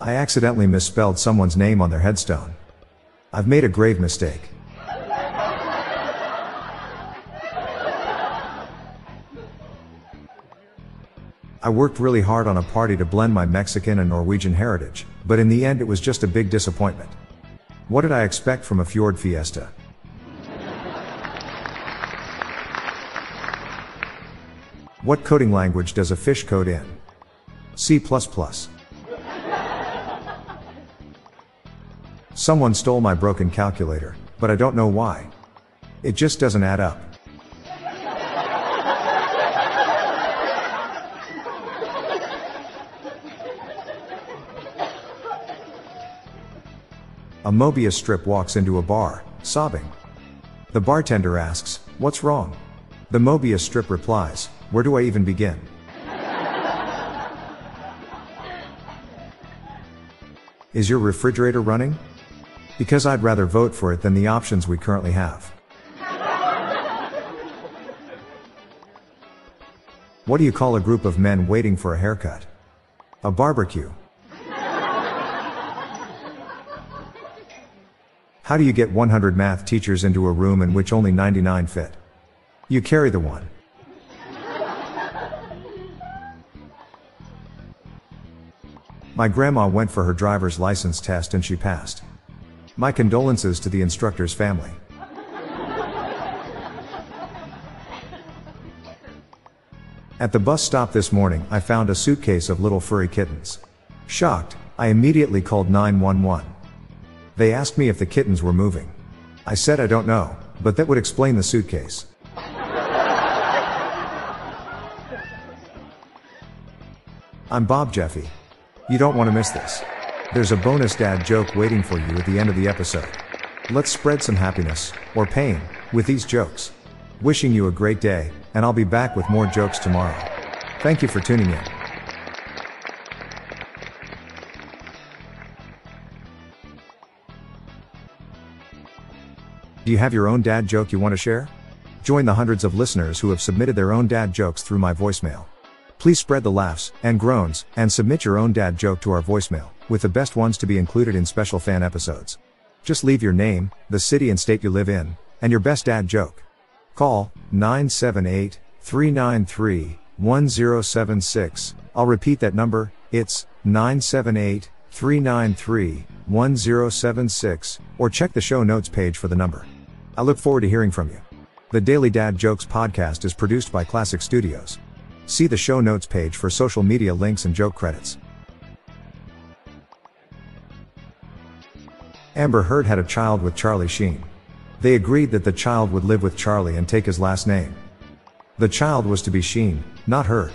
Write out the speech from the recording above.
I accidentally misspelled someone's name on their headstone. I've made a grave mistake. I worked really hard on a party to blend my Mexican and Norwegian heritage, but in the end it was just a big disappointment. What did I expect from a fjord fiesta? What coding language does a fish code in? C++. Someone stole my broken calculator, but I don't know why. It just doesn't add up. A Mobius strip walks into a bar, sobbing. The bartender asks, What's wrong? The Mobius strip replies, Where do I even begin? Is your refrigerator running? Because I'd rather vote for it than the options we currently have. What do you call a group of men waiting for a haircut? A barbecue. How do you get 100 math teachers into a room in which only 99 fit? You carry the one. My grandma went for her driver's license test and she passed. My condolences to the instructor's family. At the bus stop this morning, I found a suitcase of little furry kittens. Shocked, I immediately called 911. They asked me if the kittens were moving. I said I don't know, but that would explain the suitcase. I'm Bob Jeffy. You don't want to miss this. There's a bonus dad joke waiting for you at the end of the episode. Let's spread some happiness, or pain, with these jokes. Wishing you a great day, and I'll be back with more jokes tomorrow. Thank you for tuning in. Do you have your own dad joke you want to share? Join the hundreds of listeners who have submitted their own dad jokes through my voicemail. Please spread the laughs and groans and submit your own dad joke to our voicemail, with the best ones to be included in special fan episodes. Just leave your name, the city and state you live in, and your best dad joke. Call 978 393 1076. I'll repeat that number, it's 978 393 1076, or check the show notes page for the number. I look forward to hearing from you. The Daily Dad Jokes podcast is produced by Classic Studios. See the show notes page for social media links and joke credits. Amber Heard had a child with Charlie Sheen. They agreed that the child would live with Charlie and take his last name. The child was to be Sheen, not Heard.